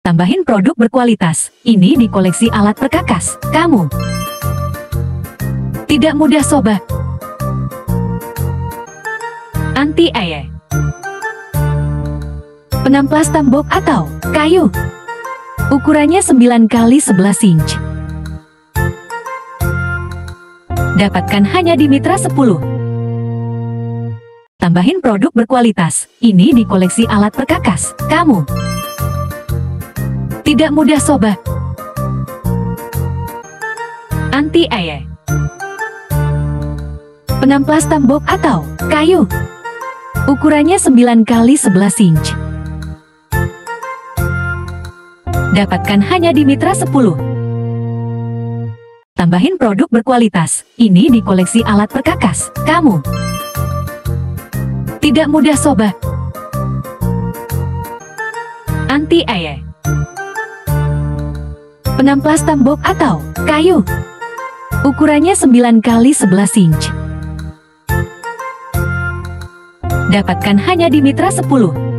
Tambahin produk berkualitas. Ini di koleksi alat perkakas. Kamu tidak mudah sobat. Anti air. Penamplas tembok atau kayu. Ukurannya 9 x 11 inch. Dapatkan hanya di Mitra 10. Tambahin produk berkualitas. Ini di koleksi alat perkakas. Kamu tidak mudah sobat. Anti air. Penamplas tembok atau kayu. Ukurannya 9 x 11 inch. Dapatkan hanya di Mitra 10. Tambahin produk berkualitas. Ini di koleksi alat perkakas. Kamu tidak mudah sobat. Anti air. Penamplas tembok atau kayu. Ukurannya 9 x 11 inch. Dapatkan hanya di Mitra 10.